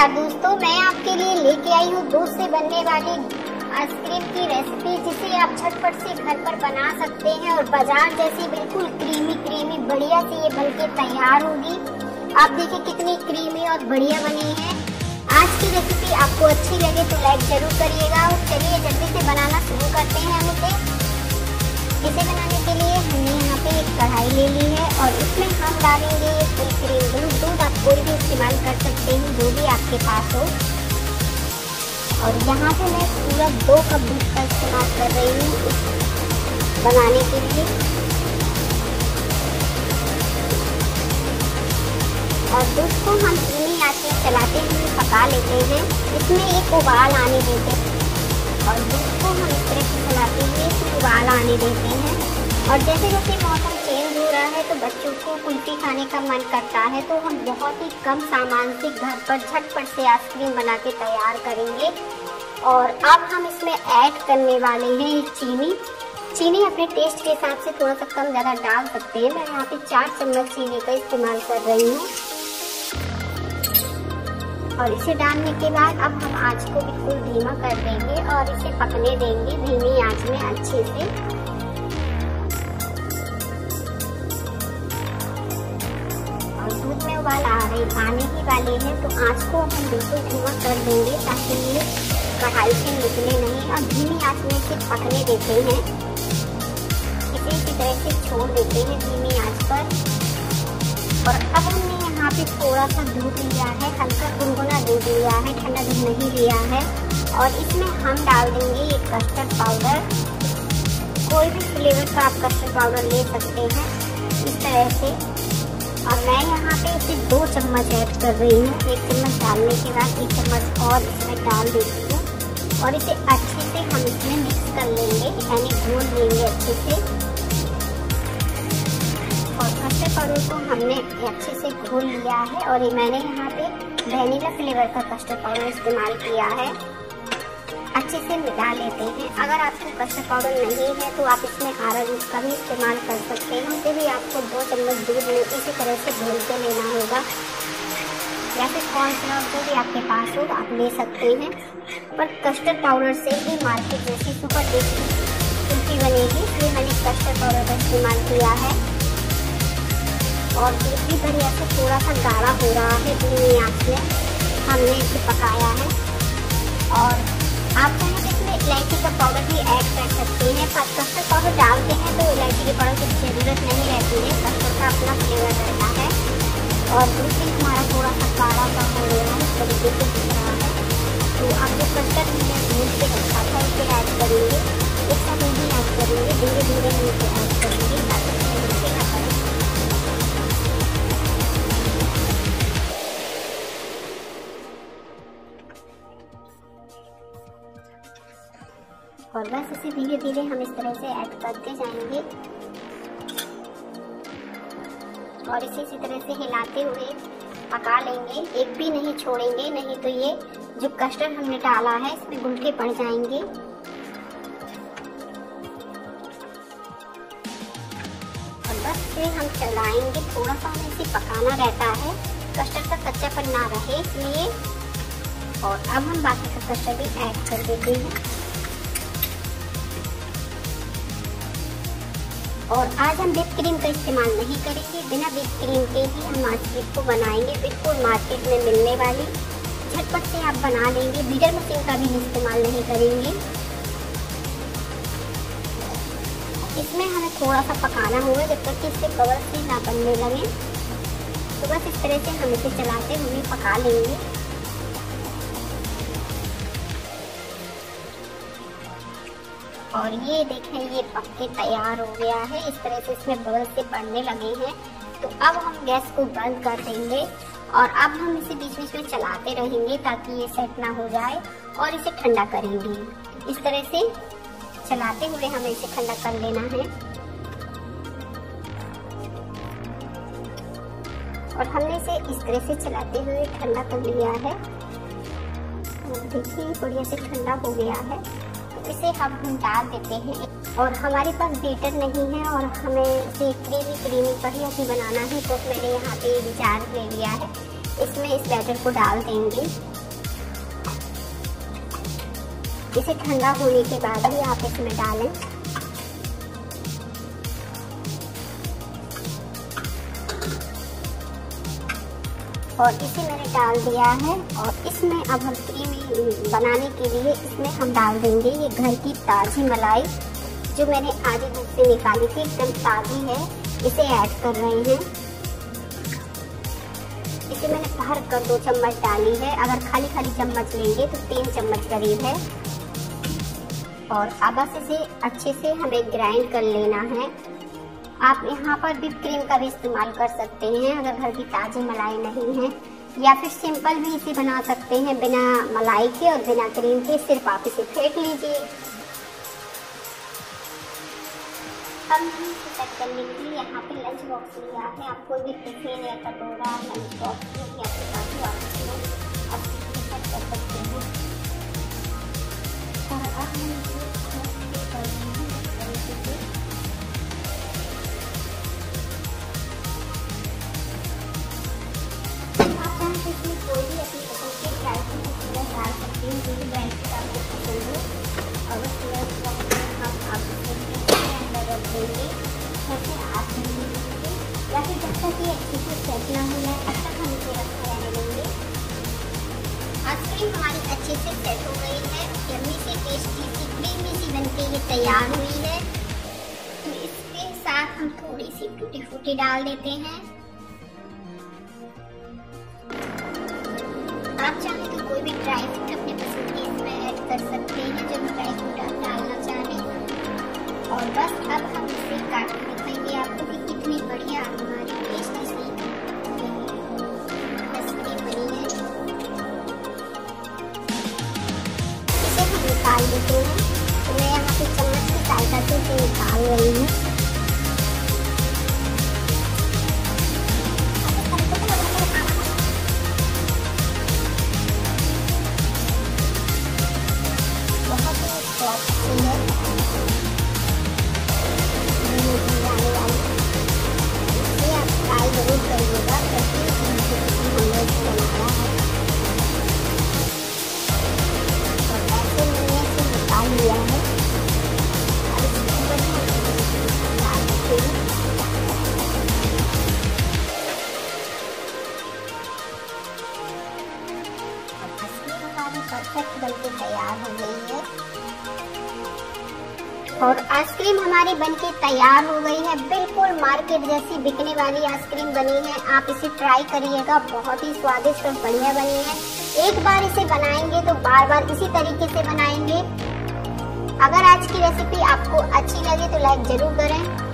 नमस्कार दोस्तों, मैं आपके लिए लेके आई हूँ दूध से बनने वाली आइसक्रीम की रेसिपी जिसे आप झटपट से घर पर बना सकते हैं और बाज़ार जैसी बिल्कुल क्रीमी क्रीमी बढ़िया से ये बनके तैयार होगी। आप देखिए कितनी क्रीमी और बढ़िया बनी है। आज की रेसिपी आपको अच्छी लगे तो लाइक ज़रूर करिएगा और चलिए जल्दी से बनाना शुरू करते हैं हम इसे। इसे बनाने के लिए हमने यहाँ पे एक कढ़ाई ले ली है और इसमें हम डालेंगे कोई भी इस्तेमाल कर सकते हैं, जो भी आपके पास हो। और यहाँ पे मैं पूरा दो कप दूध का इस्तेमाल कर रही हूँ बनाने के लिए। और दूध को हम धीमी आँच में चलाते हुए पका लेते हैं। इसमें एक उबाल आने देते हैं। और दूध को हम इस तरह से चलाते हुए उबाल आने देते हैं। और जैसे जैसे मौसम रहा है तो बच्चों को कुल्फी खाने का मन करता है तो हम बहुत ही कम सामान से घर पर झटपट से आइसक्रीम बना के तैयार करेंगे। और अब हम इसमें ऐड करने वाले हैं चीनी। चीनी अपने टेस्ट के हिसाब से थोड़ा सा कम ज़्यादा डाल सकते हैं। मैं यहाँ पे चार चम्मच चीनी का इस्तेमाल कर रही हूँ। और इसे डालने के बाद अब हम आँच को बिल्कुल धीमा कर देंगे और इसे पकने देंगे धीमी आँच में अच्छे से। उबाल आ रहे आने ही वाले हैं तो आँच को हम बिल्कुल धीमा कर देंगे ताकि ये कढ़ाई से निकले नहीं और धीमी आँच में इसे पकने देते हैं। इसे इसी तरह से छोड़ देते हैं धीमी आँच पर। और अब हमने यहाँ पे थोड़ा सा दूध लिया है, हल्का गुनगुना दूध लिया है, ठंडा दूध नहीं लिया है। और इसमें हम डाल देंगे ये कस्टर्ड पाउडर कोई भी फ्लेवर का आप कस्टर्ड पाउडर ले सकते हैं। इस तरह से। और मैं यहाँ पे इसे दो चम्मच ऐड कर रही हूँ। एक चम्मच डालने के बाद एक चम्मच और इसमें डाल देती हूँ। और इसे अच्छे से हम इसमें मिक्स कर लेंगे, यानी घोल लेंगे अच्छे से। और कस्टर्ड पाउडर को हमने अच्छे से घोल लिया है, और मैंने यहाँ पे वेनिला फ्लेवर का कस्टर्ड पाउडर इस्तेमाल किया है। अच्छे से मिला लेते हैं। अगर आपको कस्टर्ड पाउडर नहीं है तो आप इसमें आरा जूस का भी इस्तेमाल कर सकते हैं। उसे भी आपको दो चम्मच दूध में इसी तरह से घोल के लेना होगा। या फिर सा जो भी आपके पास हो, आप ले सकते हैं। पर कस्टर्ड पाउडर से ही मार्केट जैसी सुपर टेस्टी कुल्फी बनेगी। इसलिए मैंने कस्टर्ड पाउडर का इस्तेमाल किया है। और दूध भी बढ़िया से थोड़ा सा गाढ़ा हो रहा है, धीमी आँच में। हमने इसे पकाया है। और आप तो इसमें इलायची का पाउडर भी ऐड कर सकते हैं। पर कस्टर्ड पाउडर डालते हैं तो इलायची के पाउडर की ज़रूरत नहीं रहती है। कस्टर्ड का अपना फ्लेवर रहता है। और दूसरी हमारा थोड़ा सा काढ़ा सा हो रहा है है। तो आप जो कस्टर्ड हमने दूध के रखा था उसे ऐड करेंगे एक साथ नहीं ऐड करेंगे धीरे धीरे नीचे ऐड और बस इसे धीरे धीरे हम इस तरह से ऐड करते जाएँगे। और इसे इसी तरह से हिलाते हुए पका लेंगे। एक भी नहीं छोड़ेंगे, नहीं तो ये जो कस्टर्ड हमने डाला है, इसमें गुलके पड़ जाएँगे। और बस इसे हम चलाएँगे। थोड़ा सा हमें इसे पकाना रहता है। कस्टर्ड का कच्चापन ना रहे इसलिए। और अब हम बाकी का कस्टर्ड भी ऐड कर देते हैं। और आज हम विप क्रीम का इस्तेमाल नहीं करेंगे। बिना विप क्रीम के ही हम मार्केट को बनाएँगे। बिल्कुल मार्केट में मिलने वाली। झटपट से आप बना लेंगे। बीटर मशीन का भी इस्तेमाल नहीं करेंगे। इसमें हमें थोड़ा सा पकाना होगा, जब तक कि इससे कवर से ना बनने लगे। तो बस इस तरह से हम इसे चलाते हुए पका लेंगे। और ये देखें, ये पक्के तैयार हो गया है। इस तरह से इसमें बबल से बढ़ने लगे हैं। तो अब हम गैस को बंद कर देंगे और अब हम इसे बीच बीच में चलाते रहेंगे ताकि ये सेट ना हो जाए और इसे ठंडा करेंगे। इस तरह से चलाते हुए हमें इसे ठंडा कर लेना है। और हमने इसे इस तरह से चलाते हुए ठंडा कर लिया है। देखिए, बढ़िया से ठंडा हो गया है। इसे हम डाल देते हैं। और हमारे पास बीटर नहीं है और हमें इसे क्रीमी क्रीमी बढ़िया सी बनाना है। तो मैंने यहाँ पे जार ले लिया है। इसमें इस बैटर को डाल देंगे। इसे ठंडा होने के बाद ही आप इसमें डालें। और इसे मैंने डाल दिया है और इसमें अब हम क्रीम बनाने के लिए इसमें हम डाल देंगे ये घर की ताज़ी मलाई, जो मैंने आधी दूध से निकाली थी, एकदम ताज़ी है। इसे ऐड कर रहे हैं। इसे मैंने भर कर दो चम्मच डाली है। अगर खाली खाली चम्मच लेंगे तो तीन चम्मच करीब है। और अब बस इसे अच्छे से हमें ग्राइंड कर लेना है। आप यहाँ पर भी क्रीम का भी इस्तेमाल कर सकते हैं, अगर घर की ताज़ी मलाई नहीं है। या फिर सिंपल भी इसे बना सकते हैं, बिना मलाई के और बिना क्रीम के। सिर्फ़ आप इसे फेंट लीजिए। अब मैंने इसे कट करने के लिए यहाँ पे लंच बॉक्स लिया है। आप कोई भी टिफ़िन या कटोरा लंच बॉक्स फिर जब तक अच्छे से सेट ना हो जाए तब तक हम इसे रखा रहने देंगे आइसक्रीम हमारी अच्छे से सेट हो गई है यम्मी से टेस्टी सी क्रीमी सी बनके ये तैयार हुई है तो इसके साथ हम थोड़ी सी टूटी फूटी डाल देते हैं आप चाहें तो कोई भी ड्राई फ्रूट अपने पसंद के इसमें ऐड कर सकते हैं जो ड्राई फ्रूट आप डालना चाहें और बस अब हम इसे काट के दिखाएँगे। आपको कि कितनी तैयार हो गई है। और आइसक्रीम हमारी बनके तैयार हो गई है। बिल्कुल मार्केट जैसी बिकने वाली आइसक्रीम बनी है। आप इसे ट्राई करिएगा। बहुत ही स्वादिष्ट और बढ़िया बनी है। एक बार इसे बनाएँगे तो बार बार इसी तरीके से बनाएँगे। अगर आज की रेसिपी आपको अच्छी लगे तो लाइक ज़रूर करें।